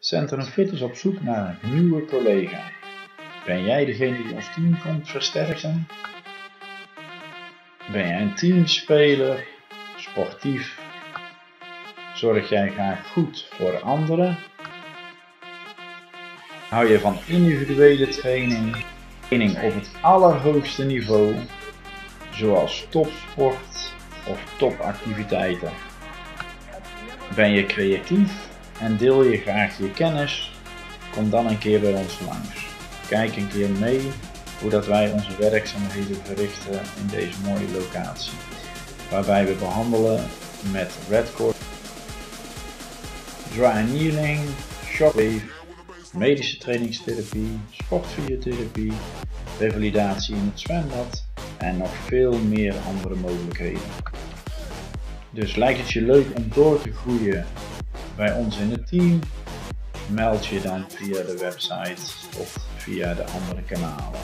Centrum Fit is op zoek naar een nieuwe collega. Ben jij degene die ons team komt versterken? Ben jij een teamspeler, sportief? Zorg jij graag goed voor anderen? Hou je van individuele training, training op het allerhoogste niveau, zoals topsport of topactiviteiten? Ben je creatief en deel je graag je kennis? Kom dan een keer bij ons langs. Kijk een keer mee hoe dat wij onze werkzaamheden verrichten in deze mooie locatie. Waarbij we behandelen met Redcore, dry annealing, shockwave, medische trainingstherapie, sportfysiotherapie, revalidatie in het zwembad en nog veel meer andere mogelijkheden. Dus lijkt het je leuk om door te groeien bij ons in het team? Meld je dan via de website of via de andere kanalen.